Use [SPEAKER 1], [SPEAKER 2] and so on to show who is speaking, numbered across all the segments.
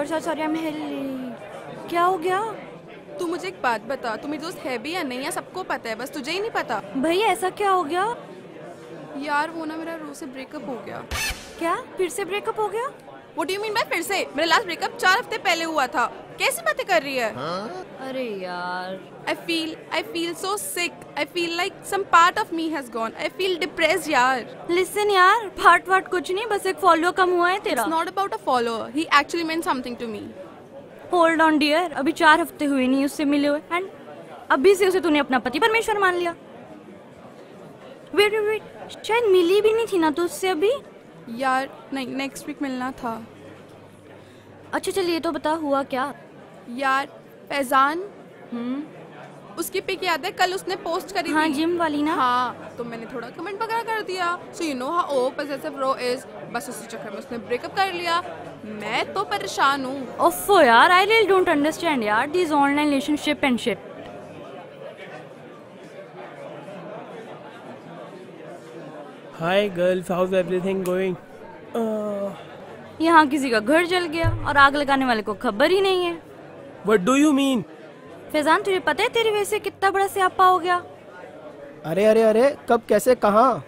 [SPEAKER 1] Sorry sorry sorry I am क्या हो गया?
[SPEAKER 2] तू मुझे एक बात बता तू मेरी दोस्त है भी या नहीं है सबको पता है बस तुझे ही नहीं पता।
[SPEAKER 1] भैया ऐसा क्या हो गया?
[SPEAKER 2] यार वो ना मेरा रो से ब्रेकअप हो गया।
[SPEAKER 1] क्या? फिर से ब्रेकअप हो गया?
[SPEAKER 2] वो डू यू मीन बाय फिर से? मेरा लास्ट ब्रेकअप चार हफ़्ते पहले हुआ था। कैसी बातें कर रही है?
[SPEAKER 1] अरे यार।
[SPEAKER 2] I feel I feel so sick I feel like some part of me has gone I feel depressed यार
[SPEAKER 1] लिसन यार फाट वाट कुछ नहीं बस एक फॉलो कम हुआ है तेरा।
[SPEAKER 2] Not about a follower he actually meant something to me
[SPEAKER 1] hold on dear अभी चार हफ़्ते हुए नहीं उससे मिले हुए। एंड अभी से उसे तूने अपना पति परमेश्वर मान लिया। वेट वेट वेट शायद मिली भी नहीं थी ना तो उससे अभी?
[SPEAKER 2] यार नहीं नेक्स्ट वीक मिलना था।
[SPEAKER 1] अच्छा चलिए तो बता हुआ क्या?
[SPEAKER 2] यार फैजान?
[SPEAKER 1] हम्म।
[SPEAKER 2] उसकी पिक याद है? कल उसने पोस्ट करी
[SPEAKER 1] हाँ
[SPEAKER 2] थी।
[SPEAKER 1] जिम वाली ना?
[SPEAKER 2] हाँ तो मैंने थोड़ा कमेंट वगैरह कर दिया। सो यू नो हाउ ओ पोजेसिव रो इज़ बस उसी चक्कर में उसने ब्रेकअप कर लिया। मैं तो परेशान हूँ।
[SPEAKER 1] ओफो यार आई रियली डोंट अंडरस्टैंड यार this online relationship and shit
[SPEAKER 3] Hi girls, how's everything going? Uh,
[SPEAKER 1] यहाँ किसी का घर जल गया और आग लगाने वाले को खबर ही नहीं है।
[SPEAKER 3] What do you mean?
[SPEAKER 1] Faizan तुझे पता है तेरी वजह से कितना बड़ा स्यापा हो गया?
[SPEAKER 4] अरे अरे अरे कब कैसे कहाँ?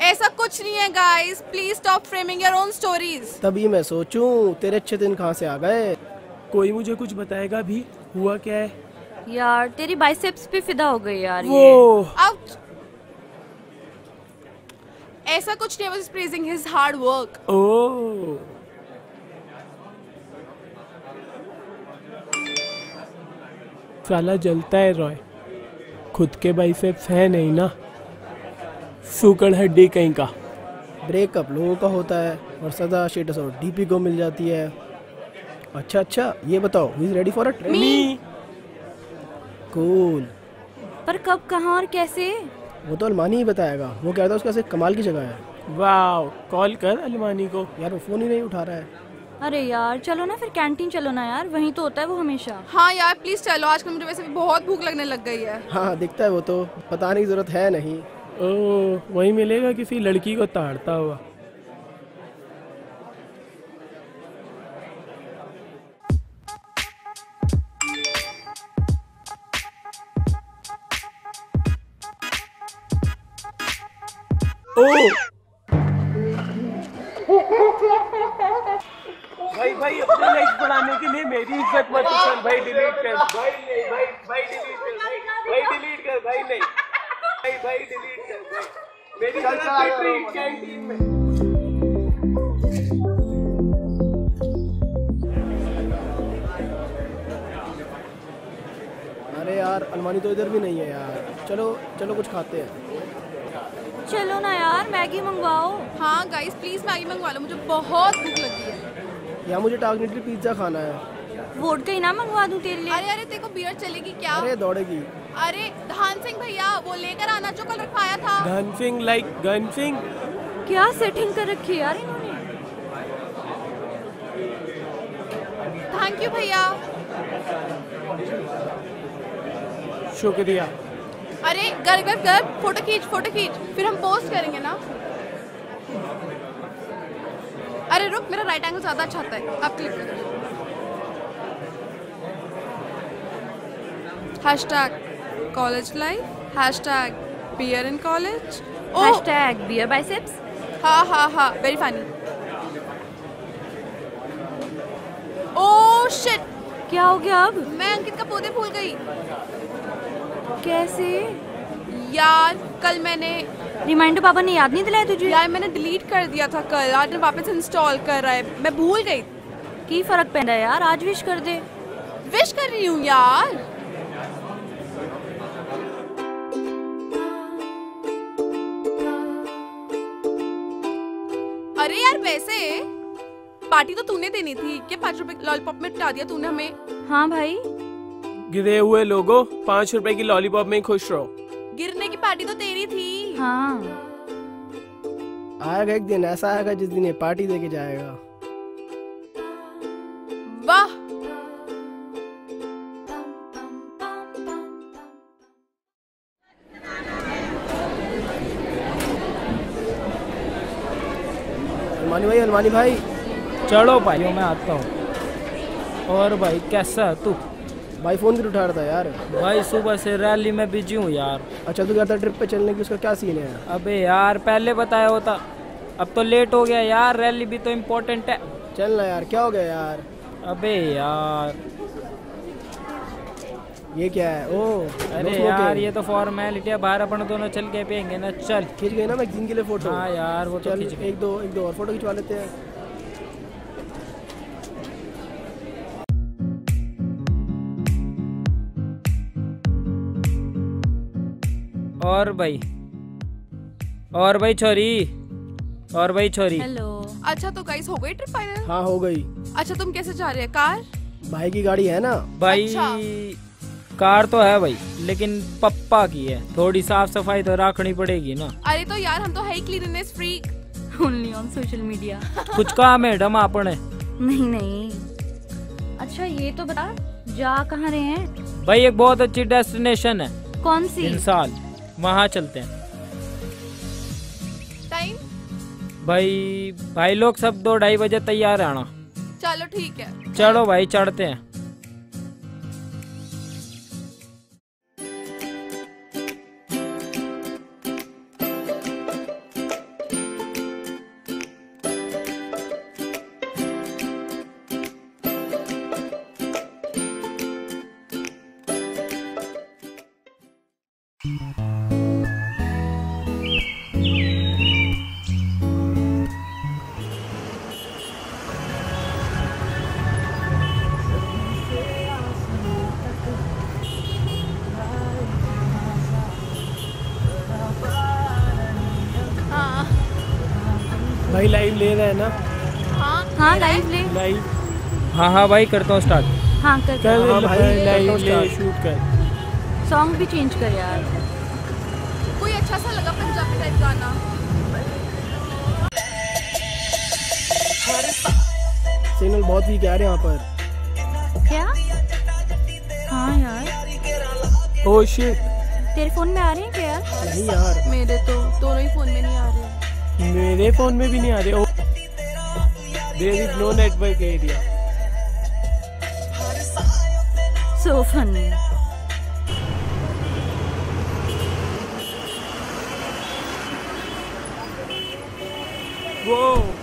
[SPEAKER 2] ऐसा कुछ नहीं है guys please stop framing your own stories
[SPEAKER 4] तभी मैं सोचूं तेरे अच्छे दिन कहाँ से आ गए?
[SPEAKER 3] कोई मुझे कुछ बताएगा भी? हुआ क्या है?
[SPEAKER 1] यार तेरी बाइसेप्स पे फिदा हो गई यार ये।
[SPEAKER 3] वो।
[SPEAKER 2] आउट ऐसा कुछ नहीं was praising his hard work
[SPEAKER 3] ओ साला जलता है रॉय। खुद के बाइसेप्स है नहीं ना? सुकड़ हड्डी कहीं का।
[SPEAKER 4] ब्रेकअप लोगों का होता है और सदा स्टेटस और डीपी को मिल जाती है। अच्छा अच्छा ये बताओ is ready for a
[SPEAKER 3] me
[SPEAKER 4] cool
[SPEAKER 1] पर कब कहाँ और कैसे?
[SPEAKER 4] वो तो अलमानी ही बताएगा। वो कहता है उसका कमाल की जगह है।
[SPEAKER 3] वाओ कॉल कर अलमानी को।
[SPEAKER 4] यार वो फ़ोन ही नहीं उठा रहा है।
[SPEAKER 1] अरे यार चलो ना फिर कैंटीन चलो ना यार वहीं तो होता है वो हमेशा।
[SPEAKER 2] हाँ यार प्लीज़ चलो आजकल मुझे वैसे भी बहुत भूख लगने लग गई है।
[SPEAKER 4] हाँ दिखता है वो तो बताने की ज़रूरत है नहीं।
[SPEAKER 3] ओ वही मिलेगा किसी लड़की को ताड़ता हुआ। ओ भाई भाई अपने लाइक बढ़ाने के लिए मेरी इज़्ज़त मत उछल भाई डिलीट कर भाई नहीं भाई भाई डिलीट कर भाई भाई डिलीट कर भाई नहीं भाई भाई डिलीट कर भाई मेरी कैंटीन में।
[SPEAKER 4] अरे यार अलमानी तो इधर भी नहीं है यार। चलो चलो कुछ खाते हैं।
[SPEAKER 1] चलो ना यार मैगी मंगवाओ।
[SPEAKER 2] हाँ गाइस प्लीज़ मैगी मंगवा लो मुझे बहुत भूख लगी है।
[SPEAKER 4] या मुझे टारगेटेड पिज़्ज़ा खाना है।
[SPEAKER 1] वोट का ही ना मंगवा दूँ तेरे लिए?
[SPEAKER 2] अरे अरे तेरे को बियर चलेगी क्या?
[SPEAKER 4] अरे दौड़ेगी।
[SPEAKER 2] अरे धान सिंह भैया वो लेकर आना जो कल रखवाया था।
[SPEAKER 3] Dhan Singh like gun Singh.
[SPEAKER 1] क्या सेटिंग कर रखी है यार इन्होंने?
[SPEAKER 2] थैंक यू भैया।
[SPEAKER 3] शुक्रिया।
[SPEAKER 2] अरे कर कर कर फ़ोटो खींच फ़ोटो खींच। फिर हम पोस्ट करेंगे ना। अरे रुक मेरा राइट एंगल ज़्यादा अच्छा आता है। अब क्लिक कर। Hashtag college life hashtag beer in college
[SPEAKER 1] hashtag beer biceps
[SPEAKER 2] हाँ हाँ हाँ वेरी फनी ओह शिट
[SPEAKER 1] क्या हो गया अब?
[SPEAKER 2] मैं अंकित का पौधे भूल गई।
[SPEAKER 1] कैसे?
[SPEAKER 2] यार कल मैंने
[SPEAKER 1] रिमाइंडर पापा ने याद नहीं दिलाया तुझे?
[SPEAKER 2] यार मैंने डिलीट कर दिया था कल। आज मैं वापस इंस्टॉल कर रहा है। मैं भूल गई।
[SPEAKER 1] की फ़र्क पैदा है यार? आज विश कर दे।
[SPEAKER 2] विश कर रही हूँ यार। अरे यार वैसे पार्टी तो तूने देनी थी। क्या पाँच रुपए लॉलीपॉप में बता दिया तूने हमें?
[SPEAKER 1] हाँ भाई।
[SPEAKER 3] गिरे हुए लोगों पाँच रुपए की लॉलीपॉप में ही खुश रहो।
[SPEAKER 2] पार्टी तो तेरी थी।
[SPEAKER 1] हाँ।
[SPEAKER 4] आएगा एक दिन ऐसा आएगा जिस दिन ये पार्टी दे के जाएगा।
[SPEAKER 2] वाह।
[SPEAKER 4] अलमानी भाई अलमानी भाई।
[SPEAKER 3] चढ़ो भाइयों मैं आता हूँ।
[SPEAKER 5] और भाई कैसा है तू?
[SPEAKER 4] भाई फ़ोन क्यों उठा रहा था यार?
[SPEAKER 5] भाई सुबह से रैली में बिज़ी हूँ यार।
[SPEAKER 4] अच्छा तू कहता ट्रिप पे चलने की उसका क्या सीन है?
[SPEAKER 5] अबे यार पहले बताया होता। अब तो लेट हो गया यार रैली भी तो इम्पोर्टेंट है।
[SPEAKER 4] चल ना यार क्या हो गया यार?
[SPEAKER 5] अबे यार।
[SPEAKER 4] ये क्या है? ओ
[SPEAKER 5] अरे यार ये तो फॉर्मेलिटी है बाहर अपन दोनों चल के पियेंगे ना चल।
[SPEAKER 4] खींच गए ना मैगजीन के लिए फ़ोटो
[SPEAKER 5] हाँ यार वो तो
[SPEAKER 4] चल
[SPEAKER 5] खींच
[SPEAKER 4] एक दो एक दो और फ़ोटो खिंचवा लेते हैं।
[SPEAKER 5] और भाई। और भाई छोरी। और भाई छोरी।
[SPEAKER 1] हेलो
[SPEAKER 2] अच्छा तो गाइस हो गई ट्रिप फाइनल
[SPEAKER 4] हाँ हो गई।
[SPEAKER 2] अच्छा तुम कैसे जा रहे हैं? कार?
[SPEAKER 4] भाई की गाड़ी है ना?
[SPEAKER 5] भाई
[SPEAKER 2] अच्छा।
[SPEAKER 5] कार तो है भाई लेकिन पप्पा की है। थोड़ी साफ़ सफ़ाई तो रखनी पड़ेगी ना।
[SPEAKER 2] अरे तो यार हम तो है cleanness free
[SPEAKER 1] only on social media
[SPEAKER 5] कुछ काम है डमा अपने
[SPEAKER 1] नहीं नहीं। अच्छा ये तो बता जा कहाँ रहे हैं?
[SPEAKER 5] भाई एक बहुत अच्छी डेस्टिनेशन है।
[SPEAKER 1] कौन सी?
[SPEAKER 5] इंसाल वहाँ चलते हैं।
[SPEAKER 2] टाइम
[SPEAKER 5] भाई भाई लोग सब दो ढाई बजे तैयार है ना?
[SPEAKER 2] चलो ठीक है।
[SPEAKER 5] चलो भाई चढ़ते हाँ।
[SPEAKER 2] है
[SPEAKER 4] ना?
[SPEAKER 2] हाँ
[SPEAKER 1] हाँ लाइव ले
[SPEAKER 4] लाइव
[SPEAKER 5] हाँ हाँ भाई करता हूँ स्टार्ट
[SPEAKER 1] हाँ कर
[SPEAKER 4] कर हाँ भाई लाइव ले शूट कर।
[SPEAKER 1] सॉन्ग भी चेंज कर यार।
[SPEAKER 2] कोई अच्छा सा लगा पंजाबी टाइप गाना?
[SPEAKER 4] सिग्नल बहुत वीक आ रहे हैं यहाँ पर।
[SPEAKER 1] क्या? हाँ यार।
[SPEAKER 4] ओ शिट
[SPEAKER 1] तेरे फ़ोन में आ रहे हैं क्या यार?
[SPEAKER 4] नहीं यार।
[SPEAKER 2] मेरे तो दोनों ही फ़ोन में नहीं आ रहे।
[SPEAKER 4] मेरे फ़ोन में भी नहीं आ रहे।
[SPEAKER 1] There is
[SPEAKER 4] no
[SPEAKER 2] network area. So funny. Whoa.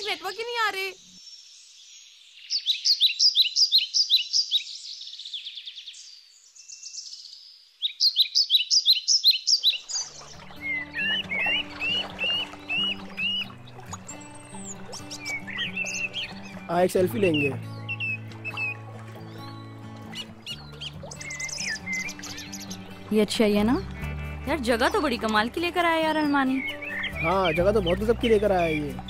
[SPEAKER 2] तक नेटवर्क ही नहीं आ रहे।
[SPEAKER 4] आ एक सेल्फी लेंगे।
[SPEAKER 1] ये अच्छा ही है ना। यार जगह तो बड़ी कमाल की लेकर आया यार अरमानी।
[SPEAKER 4] हाँ जगह तो बहुत गजब की लेकर आया ये।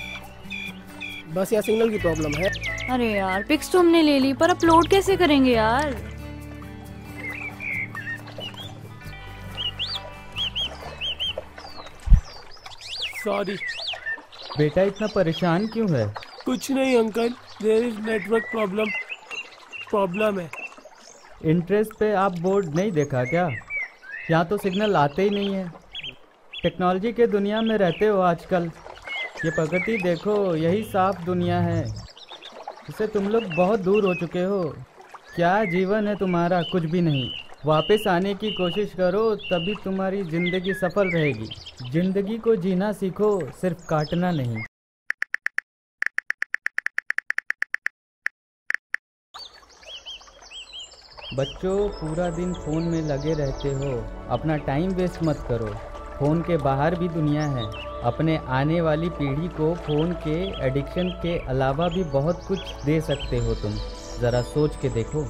[SPEAKER 4] बस यहाँ सिग्नल की प्रॉब्लम है।
[SPEAKER 1] अरे यार पिक्स तो हमने ले ली पर अपलोड कैसे करेंगे यार?
[SPEAKER 4] सॉरी
[SPEAKER 6] बेटा इतना परेशान क्यों है?
[SPEAKER 4] कुछ नहीं uncle there is network problem problem है.
[SPEAKER 6] इंटरेस्ट पे आप बोर्ड नहीं देखा क्या? यहाँ तो सिग्नल आते ही नहीं है। टेक्नोलॉजी के दुनिया में रहते हो आजकल। ये प्रकृति देखो, यही साफ़ दुनिया है। इससे तुम लोग बहुत दूर हो चुके हो। क्या जीवन है तुम्हारा? कुछ भी नहीं। वापस आने की कोशिश करो, तभी तुम्हारी ज़िंदगी सफल रहेगी। ज़िंदगी को जीना सीखो, सिर्फ़ काटना नहीं। बच्चों, पूरा दिन फ़ोन में लगे रहते हो। अपना टाइम वेस्ट मत करो। फ़ोन के बाहर भी दुनिया है। अपने आने वाली पीढ़ी को फ़ोन के एडिक्शन के अलावा भी बहुत कुछ दे सकते हो तुम। ज़रा सोच के देखो।